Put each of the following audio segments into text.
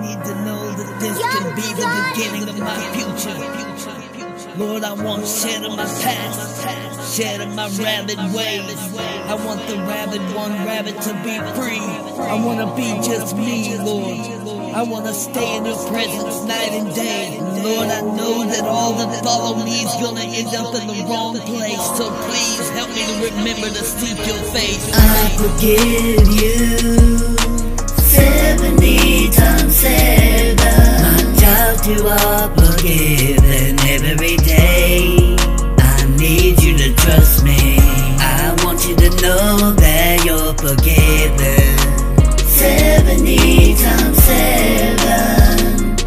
need to know that this can be the beginning of my future. Lord, I want shed of my past, shed of my rabbit ways. I want the rabbit, one rabbit to be free. I want to be just me, Lord. I want to stay in your presence night and day. Lord, I know that all that follow me is gonna end up in the wrong place. So please help me to remember to seek your face. I forgive you 70 times 7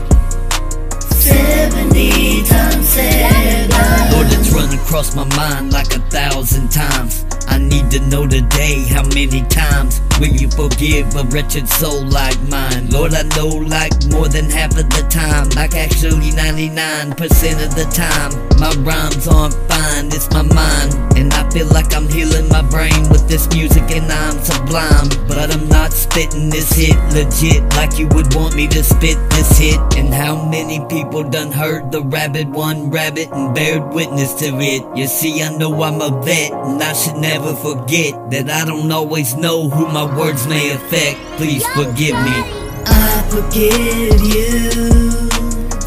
70 times 7 Lord, it's running across my mind like a thousand times. I need to know today how many times will you forgive a wretched soul like mine? Lord, I know like more than half of the time, like actually 99% of the time. My rhymes aren't fine, it's my mind. And I feel like I'm healing my brain with this music and I'm sublime. But I'm not spitting this hit legit like you would want me to spit this hit. And how many people done heard the Rabid One Rabbit and bared witness to it? You see, I know I'm a vet and I should never forget that I don't always know who my words may affect. Please forgive me. I forgive you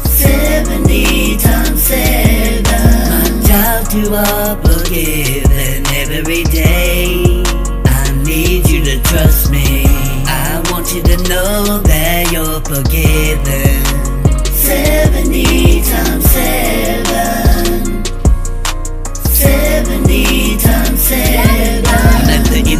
seventy times seven. My child, you are forgiven every day. I need you to trust me. I want you to know that you're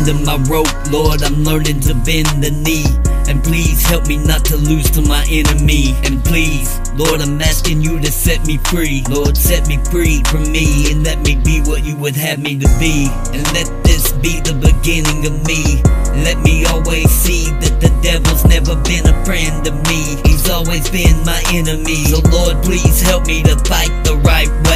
of my rope, Lord, I'm learning to bend the knee. And please help me not to lose to my enemy. And please, Lord, I'm asking you to set me free. Lord, set me free from me and let me be what you would have me to be. And let this be the beginning of me. Let me always see that the devil's never been a friend of me. He's always been my enemy. So, Lord, please help me to fight the right way.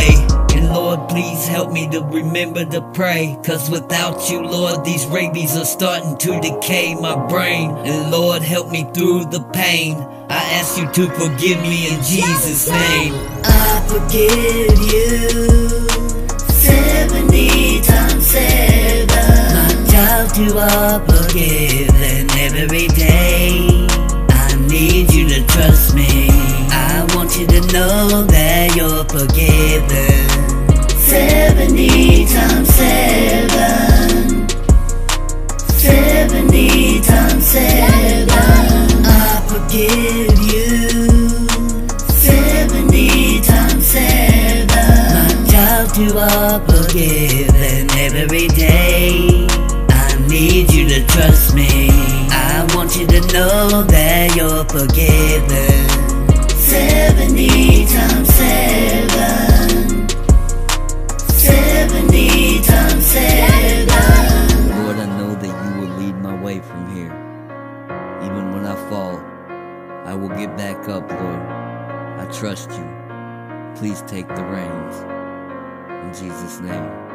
Remember to pray. Cause without you, Lord, these rabies are starting to decay my brain. And Lord, help me through the pain. I ask you to forgive me in Jesus' name. I forgive you seventy times seven. My child, you are forgiven every day. I need you to trust me. I want you to know that you're forgiven. Seventy times times seven. I forgive you. Seventy times seven. My forgiven every day. I need you to trust me. I want you to know that you're forgiven. I will get back up, Lord. I trust you. Please take the reins. In Jesus' name.